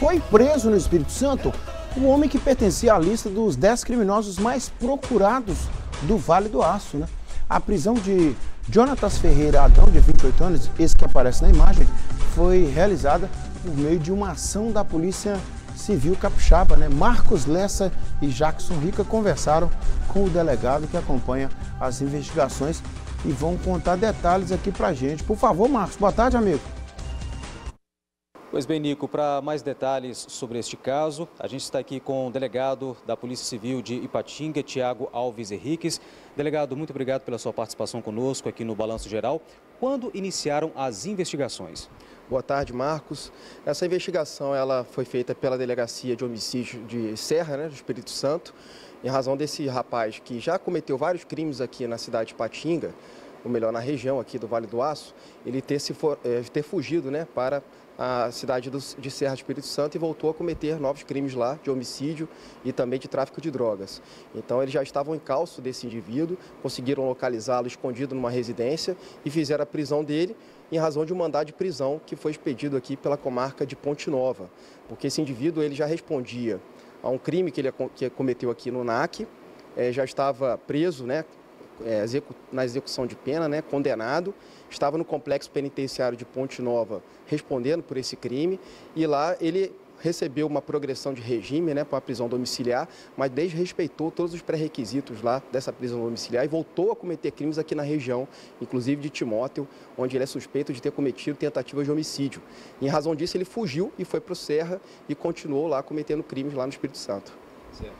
Foi preso no Espírito Santo o homem que pertencia à lista dos 10 criminosos mais procurados do Vale do Aço. Né? A prisão de Jonatas Ferreira Adão, de 28 anos, esse que aparece na imagem, foi realizada por meio de uma ação da Polícia Civil Capixaba. Né? Marcos Lessa e Jackson Rica conversaram com o delegado que acompanha as investigações e vão contar detalhes aqui pra gente. Por favor, Marcos, boa tarde, amigo. Pois bem, Nico, para mais detalhes sobre este caso, a gente está aqui com o delegado da Polícia Civil de Ipatinga, Tiago Alves Henriques. Delegado, muito obrigado pela sua participação conosco aqui no Balanço Geral. Quando iniciaram as investigações? Boa tarde, Marcos. Essa investigação ela foi feita pela Delegacia de Homicídio de Serra, né, do Espírito Santo, em razão desse rapaz que já cometeu vários crimes aqui na cidade de Ipatinga, ou melhor, na região aqui do Vale do Aço, ele ter, se for, é, ter fugido né, para a cidade de Serra do Espírito Santo e voltou a cometer novos crimes lá de homicídio e também de tráfico de drogas. Então eles já estavam em calço desse indivíduo, conseguiram localizá-lo escondido numa residência e fizeram a prisão dele em razão de um mandado de prisão que foi expedido aqui pela comarca de Ponte Nova, porque esse indivíduo ele já respondia a um crime que ele cometeu aqui no NAC, é, já estava preso, né, na execução de pena, né, condenado, estava no complexo penitenciário de Ponte Nova respondendo por esse crime e lá ele recebeu uma progressão de regime né, para a prisão domiciliar, mas desrespeitou todos os pré-requisitos lá dessa prisão domiciliar e voltou a cometer crimes aqui na região, inclusive de Timóteo, onde ele é suspeito de ter cometido tentativa de homicídio. Em razão disso, ele fugiu e foi para o Serra e continuou lá cometendo crimes lá no Espírito Santo.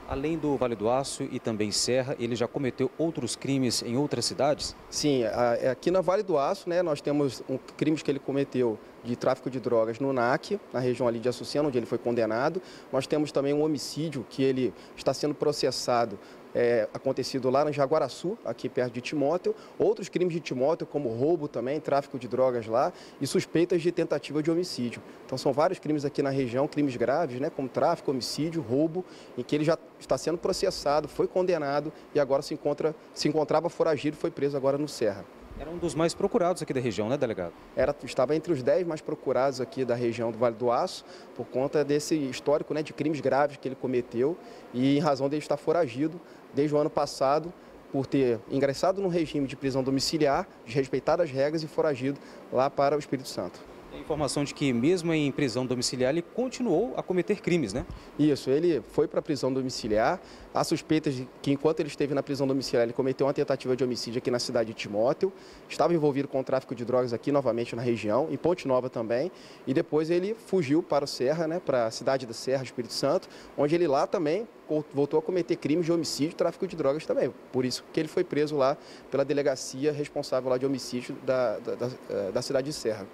Além do Vale do Aço e também Serra, ele já cometeu outros crimes em outras cidades? Sim, aqui na Vale do Aço, né, nós temos um, crimes que ele cometeu de tráfico de drogas no NAC, na região ali de Açucena, onde ele foi condenado. Nós temos também um homicídio que ele está sendo processado é, acontecido lá no Jaguaraçu, aqui perto de Timóteo, outros crimes de Timóteo, como roubo também, tráfico de drogas lá e suspeitas de tentativa de homicídio. Então são vários crimes aqui na região, crimes graves, né, como tráfico, homicídio, roubo, em que ele já está sendo processado, foi condenado e agora se, encontra, se encontrava foragido foi preso agora no Serra. Era um dos mais procurados aqui da região, né, delegado? Era, estava entre os 10 mais procurados aqui da região do Vale do Aço, por conta desse histórico né, de crimes graves que ele cometeu e em razão dele estar foragido desde o ano passado por ter ingressado no regime de prisão domiciliar, desrespeitado as regras e foragido lá para o Espírito Santo. A informação de que, mesmo em prisão domiciliar, ele continuou a cometer crimes, né? Isso, ele foi para a prisão domiciliar. Há suspeitas de que, enquanto ele esteve na prisão domiciliar, ele cometeu uma tentativa de homicídio aqui na cidade de Timóteo. Estava envolvido com o tráfico de drogas aqui novamente na região, em Ponte Nova também. E depois ele fugiu para o Serra, né, para a cidade da Serra, Espírito Santo, onde ele lá também voltou a cometer crimes de homicídio e tráfico de drogas também. Por isso que ele foi preso lá pela delegacia responsável lá de homicídio da, da, da, eh, da cidade de Serra.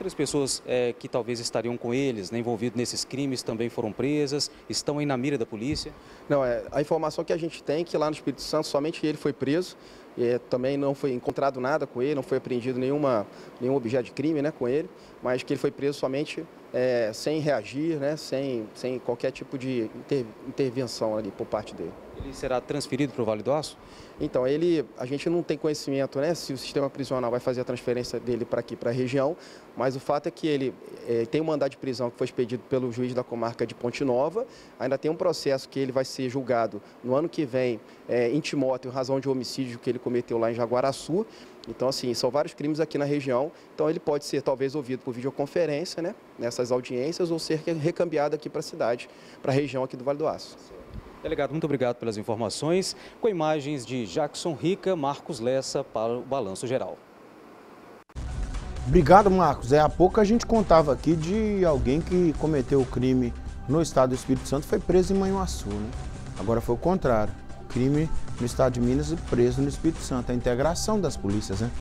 Outras pessoas é, que talvez estariam com eles, né, envolvidos nesses crimes, também foram presas, estão aí na mira da polícia? Não, é, a informação que a gente tem é que lá no Espírito Santo somente ele foi preso, e, também não foi encontrado nada com ele, não foi apreendido nenhuma, nenhum objeto de crime né, com ele, mas que ele foi preso somente é, sem reagir, né, sem, sem qualquer tipo de inter, intervenção ali por parte dele. Ele será transferido para o Vale do Aço? Então, ele, a gente não tem conhecimento né, se o sistema prisional vai fazer a transferência dele para aqui, para a região, mas o fato é que ele é, tem um mandado de prisão que foi expedido pelo juiz da comarca de Ponte Nova, ainda tem um processo que ele vai ser julgado no ano que vem é, em Timóteo, em razão de homicídio que ele cometeu lá em Jaguaraçu. Então, assim, são vários crimes aqui na região, então ele pode ser talvez ouvido por videoconferência, né, nessas audiências, ou ser recambiado aqui para a cidade, para a região aqui do Vale do Aço. Delegado, muito obrigado pelas informações. Com imagens de Jackson Rica, Marcos Lessa para o Balanço Geral. Obrigado, Marcos. É, há pouco a gente contava aqui de alguém que cometeu o crime no estado do Espírito Santo foi preso em Manhuaçu, né? Agora foi o contrário. Crime no estado de Minas e preso no Espírito Santo. A integração das polícias, né?